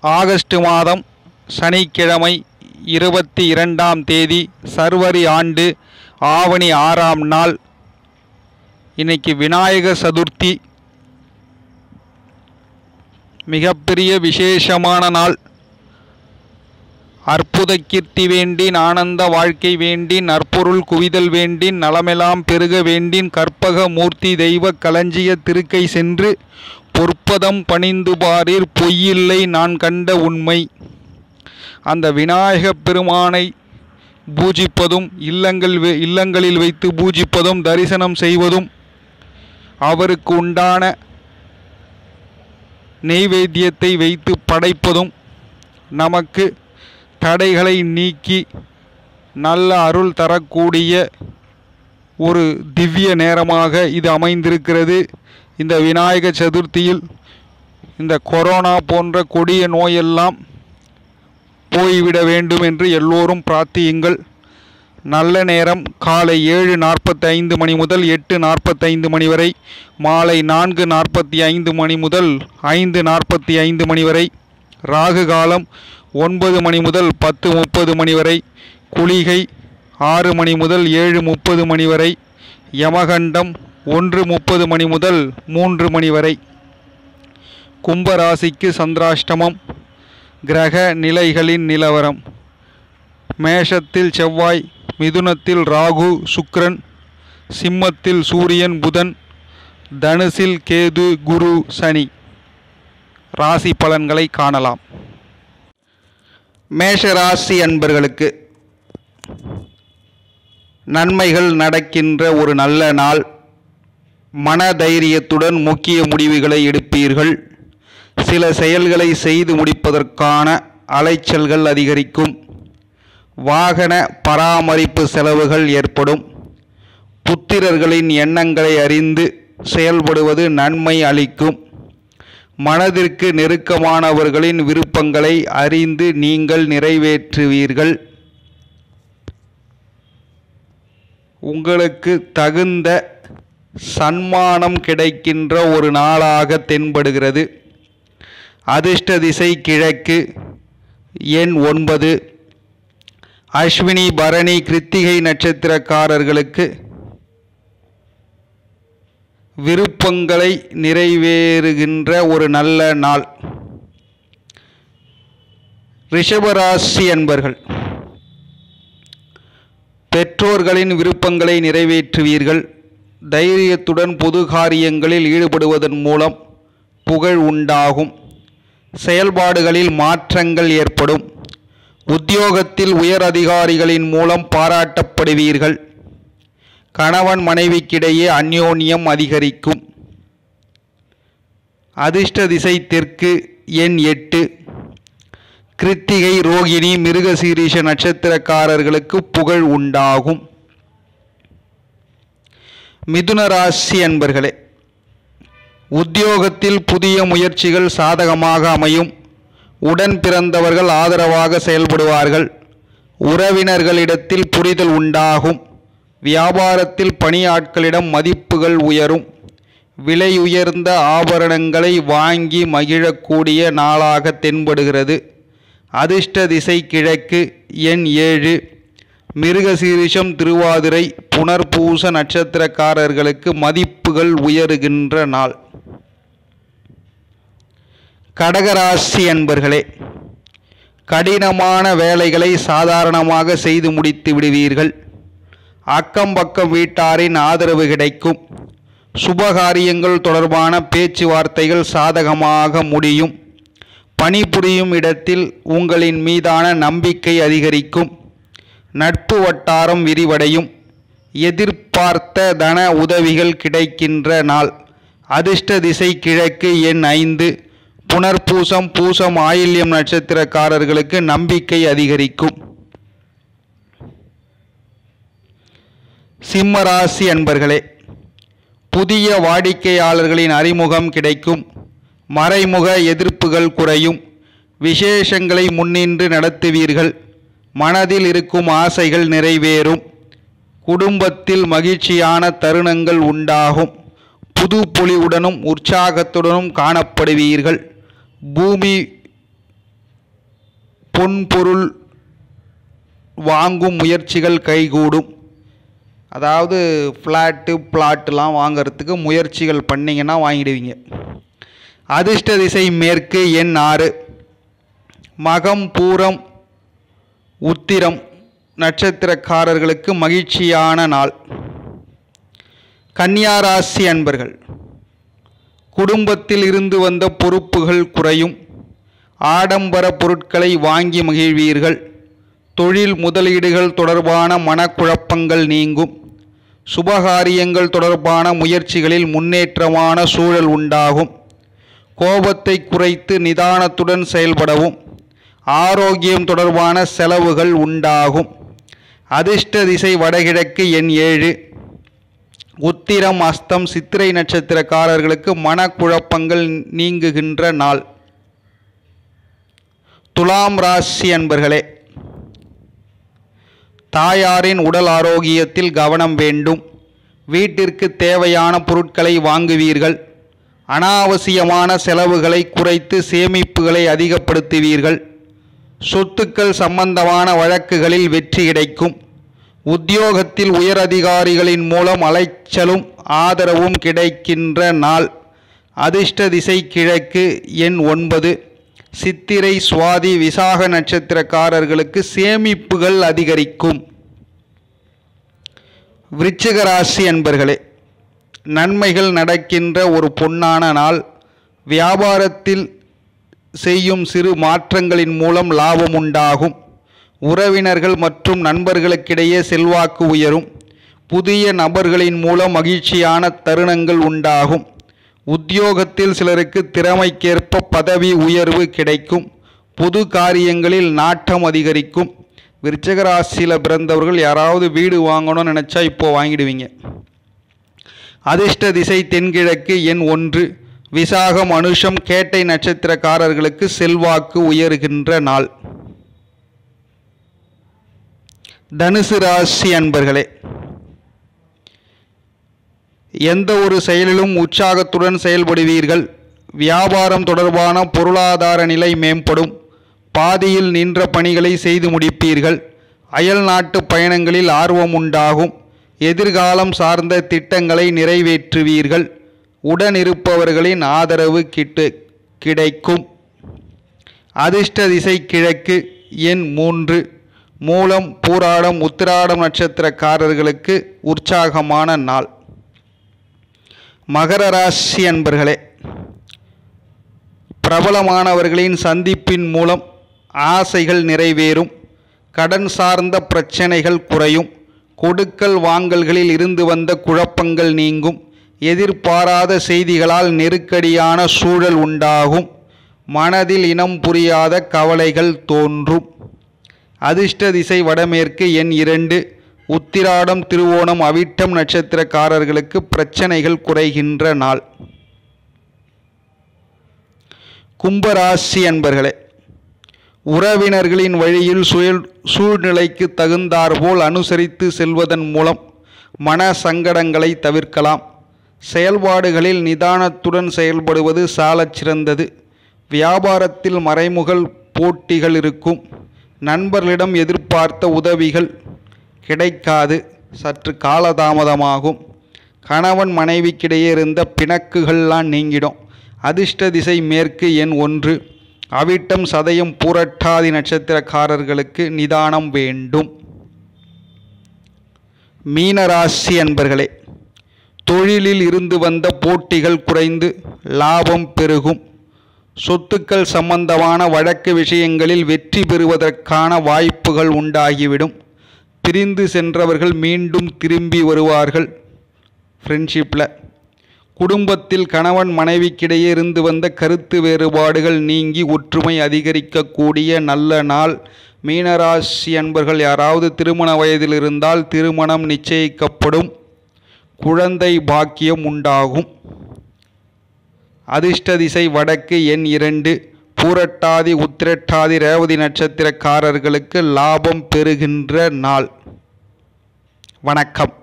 August மாதம் சனிக்கிழமை இருபத்தி இரண்டாம் தேதி சர்வரி ஆண்டு ஆவணி ஆறாம் நாள். இன்னைக்கு விநாயக சதுர்த்தி. மிகப்பெரிய விசேஷமான நாள். அற்புத கீர்த்தி வேண்டின் ஆனந்த வாழ்க்கை வேண்டின் நற்பொருள் குவிதல் வேண்டின் நலமெல்லாம் பெருக வேண்டின் கற்பக மூர்த்தி தெய்வ களஞ்சிய திருக்கை சென்று பொற்பதம் பணிந்து பாரீர் பொய்யில்லை நான் கண்ட உண்மை. அந்த விநாயகப் பெருமானை பூஜிப்பதும் இல்லங்கள் இல்லங்களில் வைத்து பூஜிப்பதும் தரிசனம் செய்வதும் அவருக்கு உண்டான நெய்வேத்தியத்தை வைத்து படைப்பதும் நமக்கு தடைகளை நீக்கி நல்ல அருள் தரக்கூடிய ஒரு திவ்ய நேரமாக இது அமைந்திருக்கிறது. இந்த விநாயக சதுர்த்தியில் இந்த கொரோனா போன்ற கொடிய நோயெல்லாம் போய்விட வேண்டும் என்று எல்லோரும் பிரார்த்தியுங்கள். நல்ல நேரம். காலை ஏழு நாற்பத்தி ஐந்து மணி முதல் எட்டு நாற்பத்தைந்து மணி வரை மாலை நான்கு நாற்பத்தி ஐந்து மணி முதல் ஐந்து நாற்பத்தி ஐந்து மணி வரை ராகு காலம் ஒன்பது மணி முதல் பத்து முப்பது மணி வரை குளிகை ஆறு மணி முதல் ஏழு முப்பது மணி வரை யமகண்டம் ஒன்று முப்பது மணி முதல் மூன்று மணி வரை. கும்பராசிக்கு சந்திராஷ்டமம். கிரக நிலைகளின் நிலவரம். மேஷத்தில் செவ்வாய் மிதுனத்தில் ராகு சுக்ரன் சிம்மத்தில் சூரியன் புதன் தனுசில் கேது குரு சனி. ராசி பலன்களை காணலாம். மேஷ ராசி அன்பர்களுக்கு நன்மைகள் நடக்கின்ற ஒரு நல்ல நாள். மனதைரியத்துடன் முக்கிய முடிவுகளை எடுப்பீர்கள். சில செயல்களை செய்து முடிப்பதற்கான அலைச்சல்கள் அதிகரிக்கும். வாகன பராமரிப்பு செலவுகள் ஏற்படும். புத்திரர்களின் எண்ணங்களை அறிந்து செயல்படுவது நன்மை அளிக்கும். மனதிற்கு நெருக்கமானவர்களின் விருப்பங்களை அறிந்து நீங்கள் நிறைவேற்றுவீர்கள். உங்களுக்கு தகுந்த சன்மானம் கிடைக்கின்ற ஒரு நாளாக தென்படுகிறது. அதிர்ஷ்ட திசை கிழக்கு எண் ஒன்பது. அஸ்வினி பரணி கிருத்திகை நட்சத்திரக்காரர்களுக்கு விருப்பங்களை நிறைவேறுகின்ற ஒரு நல்ல நாள். ரிஷபராசி அன்பர்கள் பெற்றோர்களின் விருப்பங்களை நிறைவேற்றுவீர்கள். தைரியத்துடன் பொது காரியங்களில் ஈடுபடுவதன் மூலம் புகழ் உண்டாகும். செயல்பாடுகளில் மாற்றங்கள் ஏற்படும். உத்தியோகத்தில் உயர் அதிகாரிகளின் மூலம் பாராட்டப்படுவீர்கள். கணவன் மனைவிக்கிடையே அந்யோன்யம் அதிகரிக்கும். அதிர்ஷ்ட திசை தெற்கு எண் எட்டு. கிருத்திகை ரோகிணி மிருகசீரிஷ நட்சத்திரக்காரர்களுக்கு புகழ் உண்டாகும். மிதுன ராசி அன்பர்களே உத்தியோகத்தில் புதிய முயற்சிகள் சாதகமாக அமையும். உடன் பிறந்தவர்கள் ஆதரவாக செயல்படுவார்கள். உறவினர்களிடத்தில் புரிதல் உண்டாகும். வியாபாரத்தில் பணியாட்களிடம் மதிப்புகள் உயரும். விலை உயர்ந்த ஆபரணங்களை வாங்கி மகிழக்கூடிய நாளாக தென்படுகிறது. அதிர்ஷ்ட திசை கிழக்கு எண் ஏழு. மிருகசீரிஷம் திருவாதிரை புனர்பூச நட்சத்திரக்காரர்களுக்கு மதிப்புகள் உயருகின்ற நாள். கடகராசி அன்பர்களே கடினமான வேலைகளை சாதாரணமாக செய்து முடித்து விடுவீர்கள். அக்கம் பக்கம் வீட்டாரின் ஆதரவு கிடைக்கும். சுபகாரியங்கள் தொடர்பான பேச்சுவார்த்தைகள் சாதகமாக முடியும். பணிபுரியும் இடத்தில் உங்களின் மீதான நம்பிக்கை அதிகரிக்கும். நட்பு வட்டாரம் விரிவடையும். எதிர்பார்த்த தன உதவிகள் கிடைக்கின்ற நாள். அதிர்ஷ்ட திசை கிழக்கு எண் ஐந்து. புனர்பூசம் பூசம் ஆயில்யம் நட்சத்திரக்காரர்களுக்கு நம்பிக்கை அதிகரிக்கும். சிம்மராசி அன்பர்களே புதிய வாடிக்கையாளர்களின் அறிமுகம் கிடைக்கும். மறைமுக எதிர்ப்புகள் குறையும். விசேஷங்களை முன்னின்று நடத்துவீர்கள். மனதில் இருக்கும் ஆசைகள் நிறைவேறும். குடும்பத்தில் மகிழ்ச்சியான தருணங்கள் உண்டாகும். புது பொலிவுடனும் உற்சாகத்துடனும் காணப்படுவீர்கள். பூமி பொன்பொருள் வாங்கும் முயற்சிகள் கைகூடும். அதாவது ஃப்ளாட்டு பிளாட்டுலாம் வாங்கிறதுக்கு முயற்சிகள் பண்ணிங்கன்னா வாங்கிடுவீங்க. அதிர்ஷ்ட திசை மேற்கு எண் ஆறு. மகம் பூரம் உத்திரம் நட்சத்திரக்காரர்களுக்கு மகிழ்ச்சியான நாள். கன்னியாராசி அன்பர்கள் குடும்பத்தில் இருந்து வந்த பொறுப்புகள் குறையும். ஆடம்பர பொருட்களை வாங்கி மகிழ்வீர்கள். தொழில் முதலீடுகள் தொடர்பான மனக்குழப்பங்கள் நீங்கும். சுபகாரியங்கள் தொடர்பான முயற்சிகளில் முன்னேற்றமான சூழல் உண்டாகும். கோபத்தை குறைத்து நிதானத்துடன் செயல்படவும். ஆரோக்கியம் தொடர்பான செலவுகள் உண்டாகும். அதிர்ஷ்ட திசை வடகிழக்கு எண் ஏழு. உத்திரம் அஸ்தம் சித்திரை நட்சத்திரக்காரர்களுக்கு மனக்குழப்பங்கள் நீங்குகின்ற நாள். துலாம் ராசி அன்பர்களே தாயாரின் உடல் ஆரோக்கியத்தில் கவனம் வேண்டும். வீட்டிற்கு தேவையான பொருட்களை வாங்குவீர்கள். அனாவசியமான செலவுகளை குறைத்து சேமிப்புகளை அதிகப்படுத்துவீர்கள். சொத்துக்கள் சம்பந்தமான வழக்குகளில் வெற்றி கிடைக்கும். உத்தியோகத்தில் உயரதிகாரிகளின் மூலம் அலைச்சலும் ஆதரவும் கிடைக்கின்ற நாள். அதிர்ஷ்ட திசை கிழக்கு எண் ஒன்பது. சித்திரை சுவாதி விசாக நட்சத்திரக்காரர்களுக்கு சேமிப்புகள் அதிகரிக்கும். விருச்சிக ராசி அன்பர்களே நன்மைகள் நடக்கின்ற ஒரு பொன்னான நாள். வியாபாரத்தில் செய்யும் சிறு மாற்றங்களின் மூலம் லாபம் உண்டாகும். உறவினர்கள் மற்றும் நண்பர்களுக்கிடையே செல்வாக்கு உயரும். புதிய நபர்களின் மூலம் மகிழ்ச்சியான தருணங்கள் உண்டாகும். உத்தியோகத்தில் சிலருக்கு திறமைக்கேற்ப பதவி உயர்வு கிடைக்கும். பொது காரியங்களில் நாட்டம் அதிகரிக்கும். விருச்சக ராசியில் பிறந்தவர்கள் யாராவது வீடு வாங்கணும்னு நினச்சா இப்போது வாங்கிடுவீங்க. அதிர்ஷ்ட திசை தென்கிழக்கு எண் ஒன்று. விசாகம் அனுஷம் கேட்டை நட்சத்திரக்காரர்களுக்கு செல்வாக்கு உயர்கின்ற நாள். தனுசு ராசி அன்பர்களே எந்த ஒரு செயலிலும் உற்சாகத்துடன் செயல்படுவீர்கள். வியாபாரம் தொடர்பான பொருளாதார நிலை மேம்படும். பாதியில் நின்ற பணிகளை செய்து முடிப்பீர்கள். அயல் நாட்டு பயணங்களில் ஆர்வம் உண்டாகும். எதிர்காலம் சார்ந்த திட்டங்களை நிறைவேற்றுவீர்கள். உடனிருப்பவர்களின் ஆதரவு கிட்டு கிடைக்கும். அதிர்ஷ்ட திசை கிழக்கு எண் மூன்று. மூலம் பூராடம் உத்திராடம் நட்சத்திரக்காரர்களுக்கு உற்சாகமான நாள். மகர ராசி அன்பர்களே பிரபலமானவர்களின் சந்திப்பின் மூலம் ஆசைகள் நிறைவேறும். கடன் சார்ந்த பிரச்சனைகள் குறையும். கொடுக்கல் வாங்கல்களில் இருந்து வந்த குழப்பங்கள் நீங்கும். எதிர்பாராத செய்திகளால் நெருக்கடியான சூழல் உண்டாகும். மனதில் இனம் புரியாத கவலைகள் தோன்றும். அதிர்ஷ்ட திசை வடமேற்கு எண் இரண்டு. உத்திராடம் திருவோணம் அவிட்டம் நட்சத்திரக்காரர்களுக்கு பிரச்சனைகள் குறைகின்ற நாள். கும்பராசி அன்பர்களே உறவினர்களின் வழியில் சுயல் சூழ்நிலைக்கு தகுந்தாற்போல் அனுசரித்து செல்வதன் மூலம் மன சங்கடங்களை தவிர்க்கலாம். செயல்பாடுகளில் நிதானத்துடன் செயல்படுவது சாலச் சிறந்தது. வியாபாரத்தில் மறைமுகல் போட்டிகள் இருக்கும். நண்பர்களிடம் எதிர்பார்த்த உதவிகள் கிடைக்காது. சற்று காலதாமதமாகும். கணவன் மனைவிக்கிடையே இருந்த பிணக்குகள்லாம் நீங்கிடும். அதிர்ஷ்ட திசை மேற்கு எண் ஒன்று. அவிட்டம் சதயம் பூரட்டாதி நட்சத்திரக்காரர்களுக்கு நிதானம் வேண்டும். மீனராசி அன்பர்களே தொழிலில் இருந்து வந்த போட்டிகள் குறைந்து லாபம் பெருகும். சொத்துக்கள் சம்பந்தமான வழக்கு விஷயங்களில் வெற்றி பெறுவதற்கான வாய்ப்புகள் உண்டாகிவிடும். பிரிந்து சென்றவர்கள் மீண்டும் திரும்பி வருவார்கள். ஃப்ரெண்ட்ஷிப்பில் குடும்பத்தில் கணவன் மனைவிக்கிடையே இருந்து வந்த கருத்து வேறுபாடுகள் நீங்கி ஒற்றுமை அதிகரிக்கக்கூடிய நல்ல நாள். மீனராசி அன்பர்கள் யாராவது திருமண வயதில் இருந்தால் திருமணம் நிச்சயிக்கப்படும். குழந்தை பாக்கியம் உண்டாகும். அதிர்ஷ்ட திசை வடக்கு எண் இரண்டு. பூரட்டாதி உத்திரட்டாதி ரேவதி நட்சத்திரக்காரர்களுக்கு லாபம் பெறுகின்ற நாள். வணக்கம்.